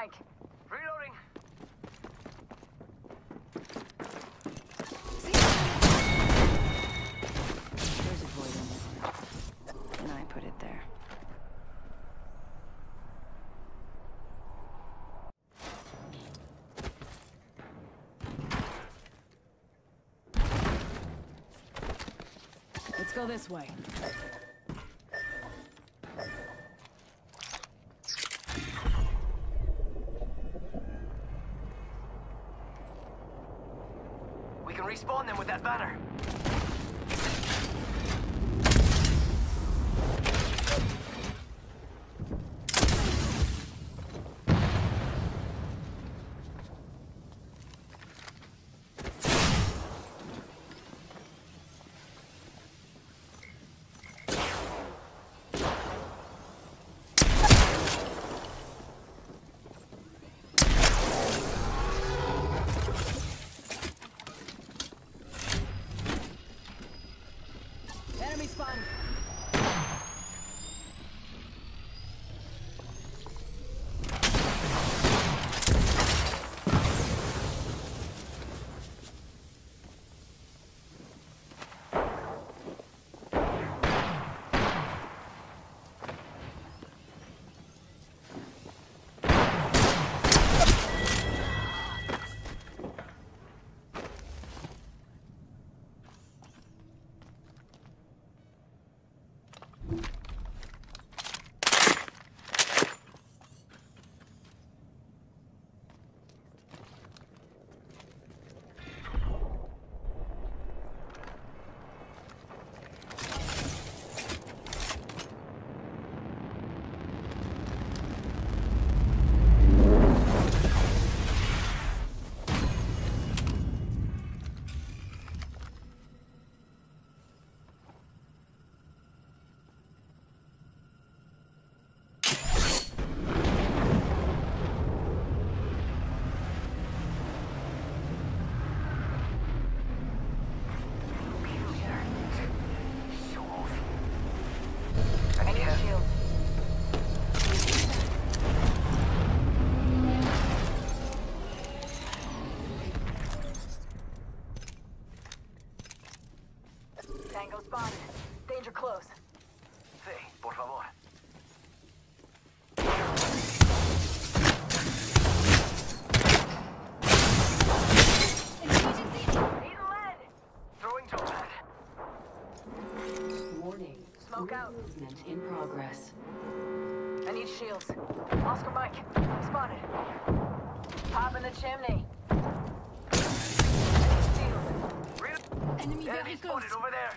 Mike. Reloading. There's a void in there. And I put it there. Let's go this way. Respawn Smoke out. Movement in progress. I need shields. Oscar Mike. I'm Spotted. Pop in the chimney. Enemy Enemy spotted over there.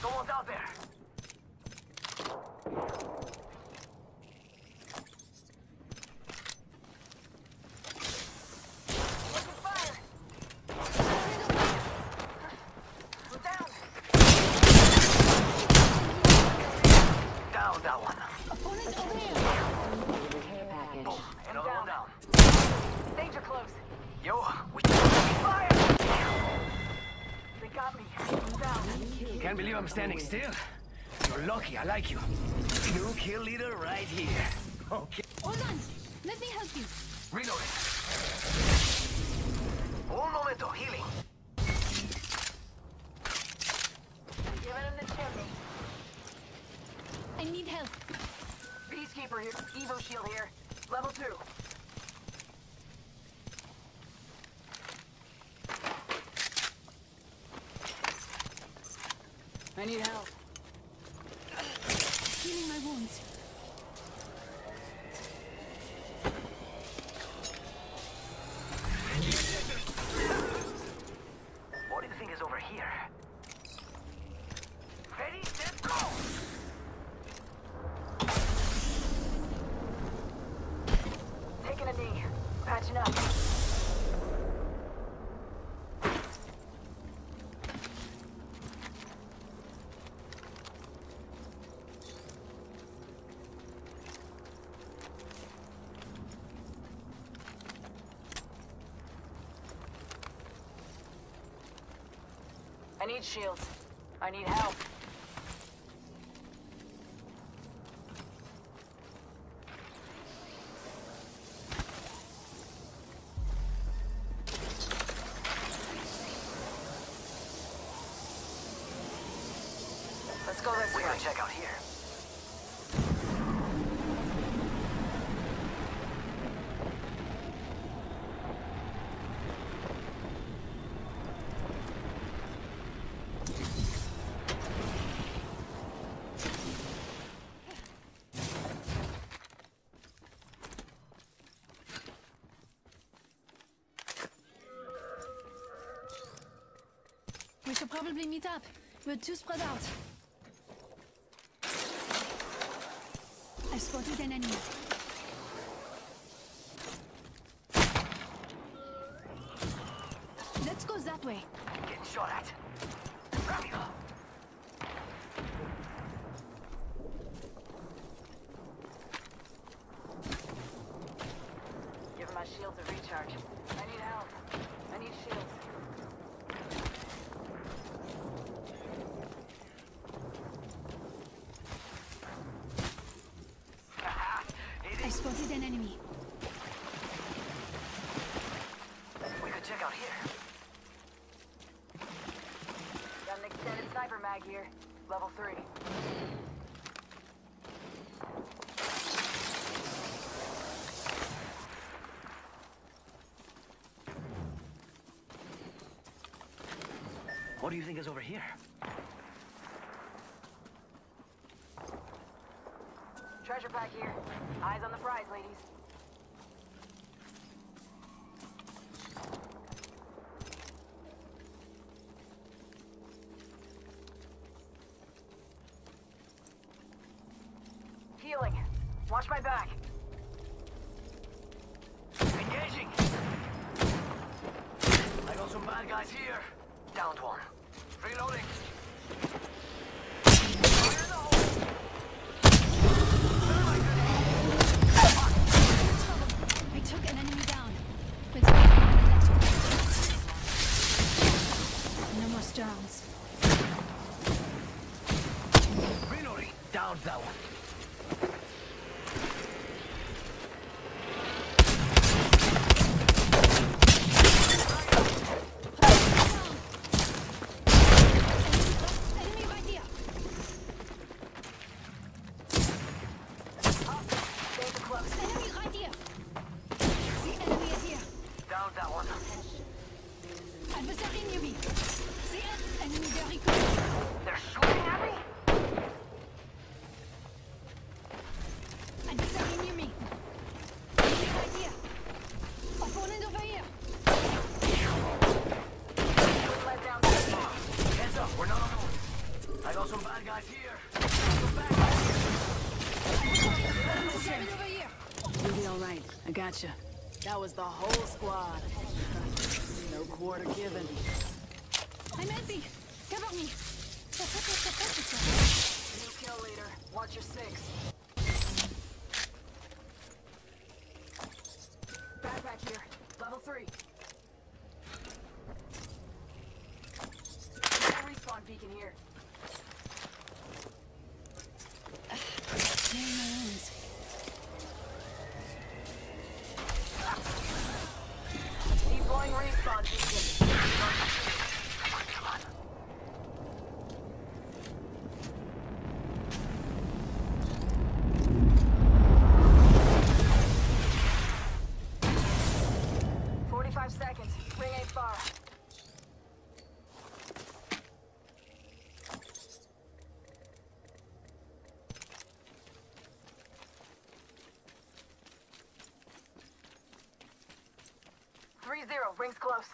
Someone's out there. Open fire. We're down. Down that one. Opponent over here! Care package. Boom. Another one down. Danger close. Yo, we fire. They got me. I'm down. Can't believe I'm standing still. You're lucky. I like you. New kill leader right here. Okay. Hold on! Let me help you! Reloading. Un momento. Healing. Giving him the chimney. I need help! Peacekeeper here. Evo shield here. Level two. I need help. Healing my wounds. I need shields. I need help. should probably meet up. We're too spread out. I spotted an enemy. frag here. Level 3. What do you think is over here? Treasure pack here. Eyes on the prize, ladies. Minori, down that one. gotcha. That was the whole squad. no quarter given. I'm empty. Cover me. You kill leader. Watch your six. zero. Rings close.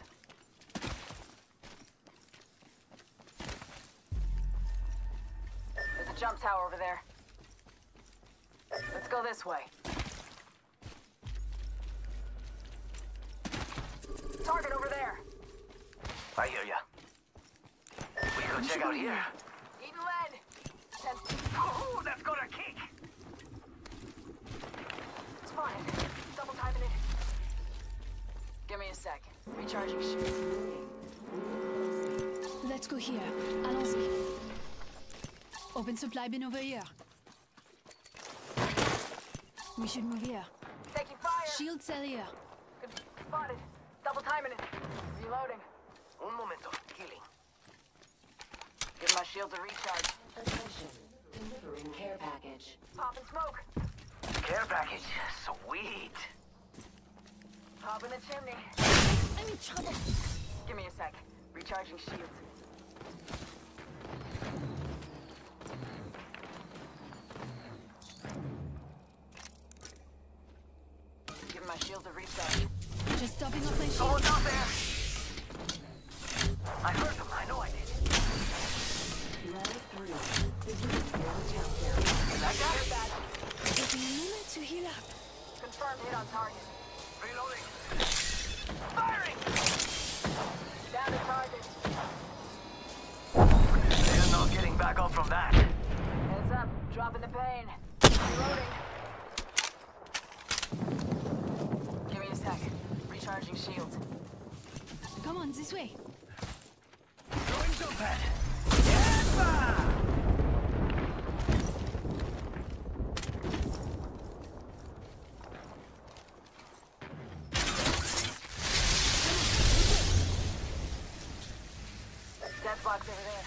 There's a jump tower over there. Let's go this way. Target over there. I hear ya. We go check out here. a sec. Recharging. Let's go here. Allons-y. Open supply bin over here. We should move here. Taking fire. Shield cell here. Good. Spotted. Double timing it. Reloading. Un momento. Healing. Give my shield a recharge. Attention. Delivering care package. Pop and smoke. Care package. Sweet. Popping the chimney. I'm in trouble. Give me a sec. Recharging shields. Give my shield a recharge. Just topping off my shield. Someone's out there. I heard them. I know I did. Level 3. Beginning downtown area. Guy? Taking a moment to heal up. Confirmed hit on target. Reloading. Firing! Down to target. They're not getting back up from that. Heads up. Dropping the pain. Reloading. Give me a sec. Recharging shields. Come on, this way. Throwing jump pad. Yeppa! Death box over there.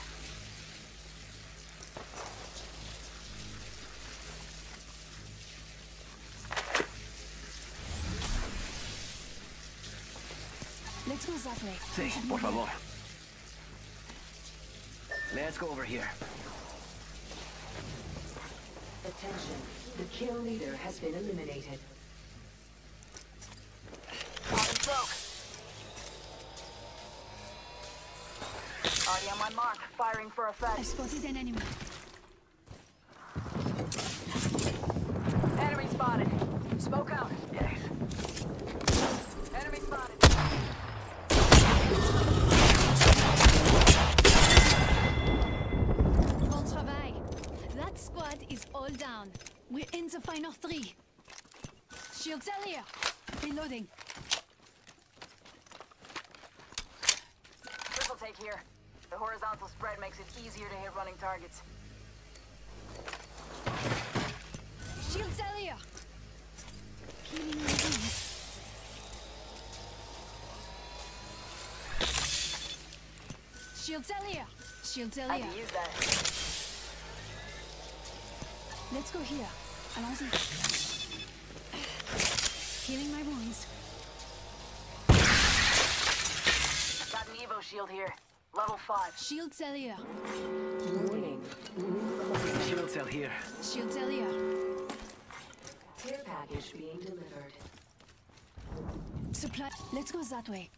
Let's go that way. Sí, por favor. Let's go over here. Attention. The kill leader has been eliminated. Popping smoke. Already on my mark. Firing for effect. I effect. spotted an enemy. Enemy spotted. Smoke out. Yes. Enemy spotted. All down. We're in the final three. Shield cell here. Reloading. Triple take here. The horizontal spread makes it easier to hit running targets. Shield cell here. Healing my wounds. Shield cell here. Shield cell I here. can use that. Let's go here. Allons-y. Healing my wounds. Got an Evo shield here. Level 5. Shield cell here. Warning. Shield cell here. Shield cell here. Care package being delivered. Supply. Let's go that way.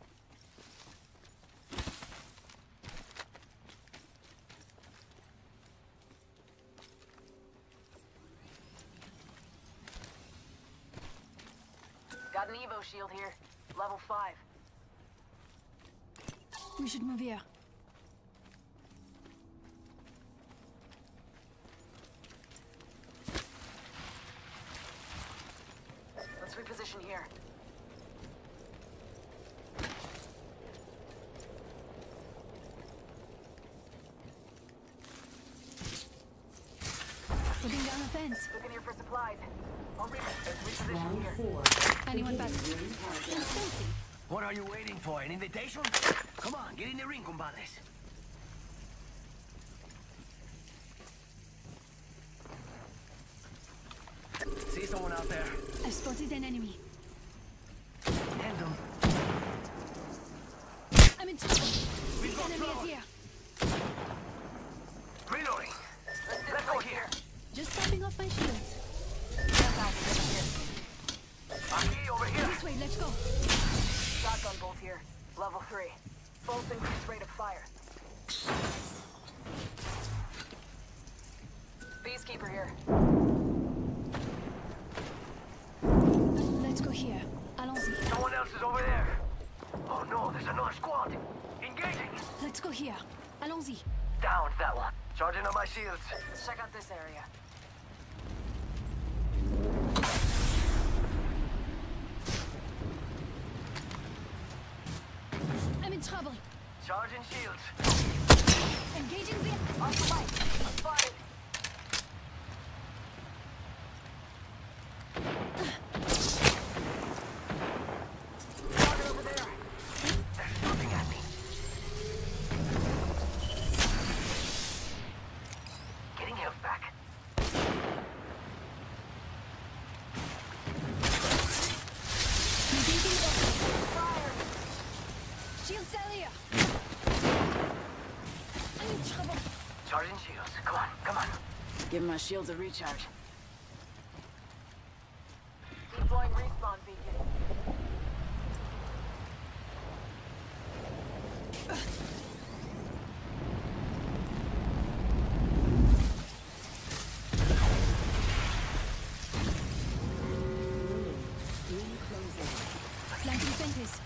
Got an Evo shield here. Level 5. We should move here. Let's reposition here. Looking down the fence. Looking here for supplies. I'll re- reposition Round 4. Anyone back? Beginning ring countdown. Fencing. What are you waiting for? An invitation? Come on, get in the ring, compadres. See someone out there? I spotted an enemy. Hand them. I'm in trouble. We've The enemy is here. Let's go. Shotgun bolt here. Level 3. Bolts increase rate of fire. Peacekeeper here. Let's go here. Allons-y. Someone else is over there. Oh no, there's another squad. Engaging. Let's go here. Allons-y. Down that one. Charging on my shields. Check out this area. I'm in trouble. Charging shields. Engaging the... Oscar Mike, I'm spotted. Target over there. They're shooting at me. Getting health back. Engaging the... Fire! Shield cell here. I'm in trouble. Charging shields. Come on, come on. Give my shields a recharge. Deploying respawn beacon. Planting fences.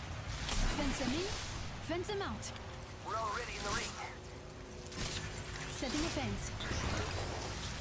Fence them in, fence them out. We're already in the ring. Setting a fence.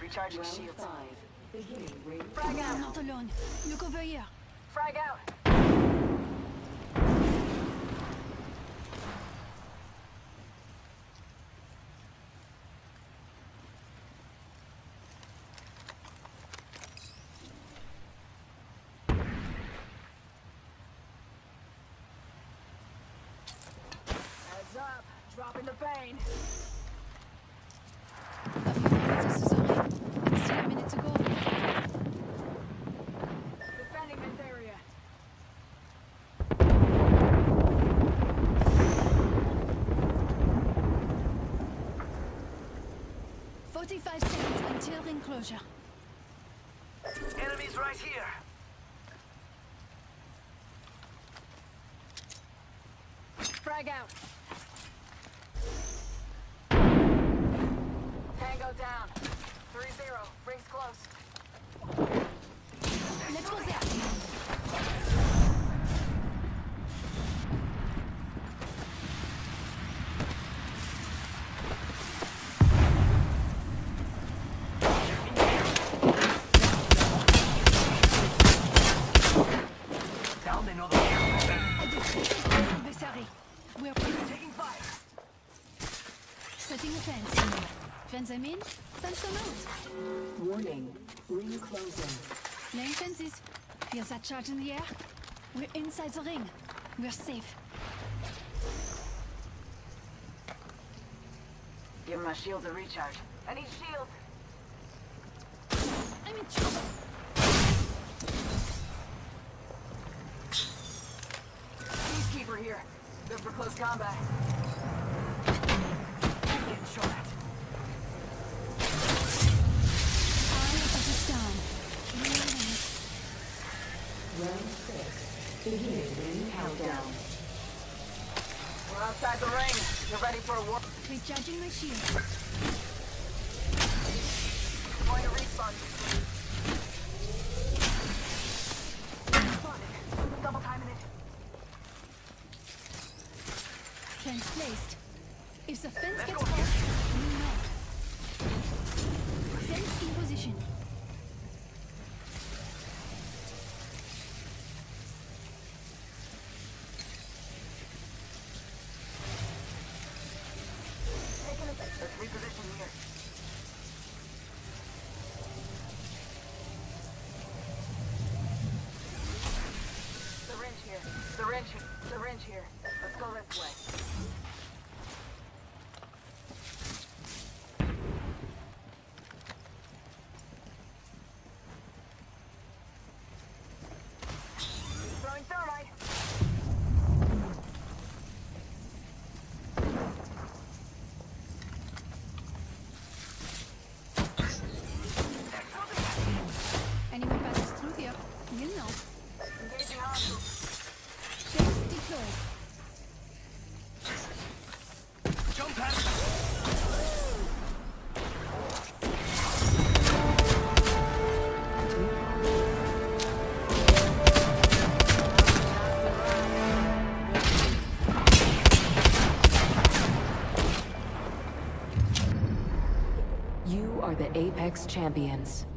Recharging Round shields. five. Beginning ring Frag We are out! not alone. Look over here. Frag out! Heads up! Dropping the pain! A few minutes is sorry. It's still a minute to go. Defending this area. Forty-five seconds until ring closure. Enemies right here. Frag out! Tango down. 3-0. Rings close. Let's go there. Down they know Adversary. We're taking fire. setting a fence. Fence them in, fence them out. Warning. Ring closing. Laying fences. Feel that charge in the air? We're inside the ring. We're safe. Give my shields a recharge. I need shields. I'm in trouble. Peacekeeper here. Good for close combat. Getting shot at. Eye of the storm. Killing. Round six. Beginning countdown. We're outside the ring. You're ready for a war. My shield. Going to respawn. Apex Champions.